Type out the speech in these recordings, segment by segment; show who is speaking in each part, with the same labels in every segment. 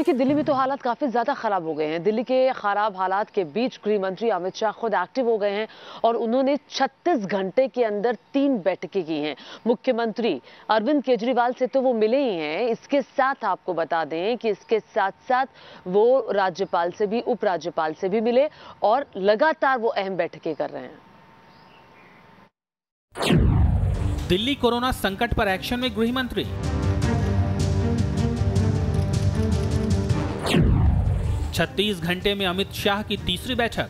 Speaker 1: देखिए, दिल्ली में तो हालात काफ़ी ज़्यादा खराब हो गए हैं। दिल्ली के खराब हालात के बीच गृह मंत्री अमित शाह खुद एक्टिव हो गए हैं और उन्होंने 36 घंटे के अंदर तीन बैठकें की हैं। मुख्यमंत्री अरविंद केजरीवाल से तो वो मिले ही हैं। इसके साथ आपको बता दें कि इसके साथ साथ वो राज्यपाल से भी, उपराज्यपाल से भी मिले और लगातार वो अहम बैठकें कर रहे हैं।
Speaker 2: दिल्ली कोरोना संकट पर एक्शन में गृह मंत्री 36 घंटे में अमित शाह की तीसरी बैठक।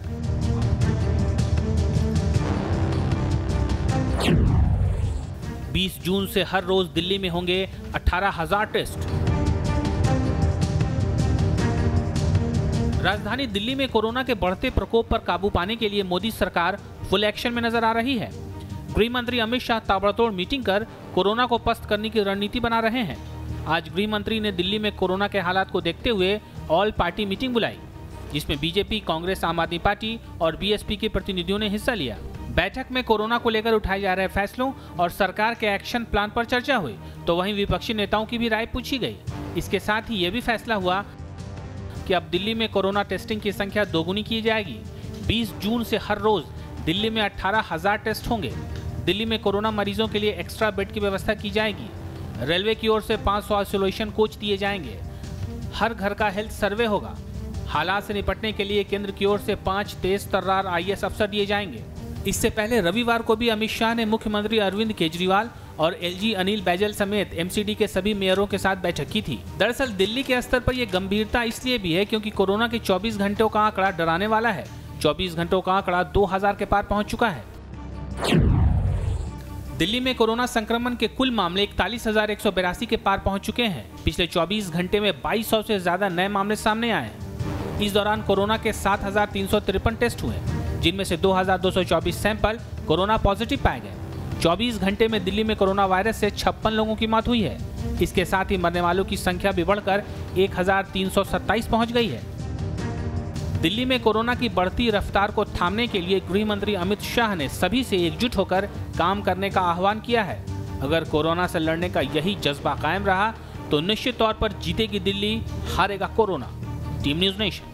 Speaker 2: बीस जून से हर रोज दिल्ली में होंगे अठारह हज़ार टेस्ट। राजधानी दिल्ली में कोरोना के बढ़ते प्रकोप पर काबू पाने के लिए मोदी सरकार फुल एक्शन में नज़र आ रही है। गृह मंत्री अमित शाह ताबड़तोड़ मीटिंग कर कोरोना को पस्त करने की रणनीति बना रहे हैं। आज गृह मंत्री ने दिल्ली में कोरोना के हालात को देखते हुए ऑल पार्टी मीटिंग बुलाई, जिसमें बीजेपी, कांग्रेस, आम आदमी पार्टी और बीएसपी के प्रतिनिधियों ने हिस्सा लिया। बैठक में कोरोना को लेकर उठाए जा रहे फैसलों और सरकार के एक्शन प्लान पर चर्चा हुई तो वहीं विपक्षी नेताओं की भी राय पूछी गई। इसके साथ ही ये भी फैसला हुआ कि अब दिल्ली में कोरोना टेस्टिंग की संख्या दोगुनी की जाएगी। 20 जून से हर रोज दिल्ली में अठारह हज़ार टेस्ट होंगे। दिल्ली में कोरोना मरीजों के लिए एक्स्ट्रा बेड की व्यवस्था की जाएगी। रेलवे की ओर से 500 आइसोलेशन कोच दिए जाएँगे। हर घर का हेल्थ सर्वे होगा। हालात से निपटने के लिए केंद्र की ओर से पाँच तेज तर्रार आई अफसर दिए जाएँगे। इससे पहले रविवार को भी अमित शाह ने मुख्यमंत्री अरविंद केजरीवाल और एलजी अनिल बैजल समेत एमसीडी के सभी मेयरों के साथ बैठक की थी। दरअसल दिल्ली के स्तर पर यह गंभीरता इसलिए भी है क्योंकि कोरोना के 24 घंटों का आंकड़ा डराने वाला है। 24 घंटों का आंकड़ा 2000 के पार पहुँच चुका है। दिल्ली में कोरोना संक्रमण के कुल मामले इकतालीस हज़ार एक सौ बेरासी के पार पहुँच चुके हैं। पिछले 24 घंटे में 2200 से ज़्यादा नए मामले सामने आए इस दौरान कोरोना के सात हज़ार तीन सौ तिरपन टेस्ट हुए जिनमें से 2224 सैंपल कोरोना पॉजिटिव पाए गए। 24 घंटे में दिल्ली में कोरोना वायरस से छप्पन लोगों की मौत हुई है। इसके साथ ही मरने वालों की संख्या भी बढ़कर 1327 पहुँच गई है। दिल्ली में कोरोना की बढ़ती रफ्तार को थामने के लिए गृह मंत्री अमित शाह ने सभी से एकजुट होकर काम करने का आह्वान किया है। अगर कोरोना से लड़ने का यही जज्बा कायम रहा तो निश्चित तौर पर जीतेगी दिल्ली, हारेगा कोरोना। Team news nation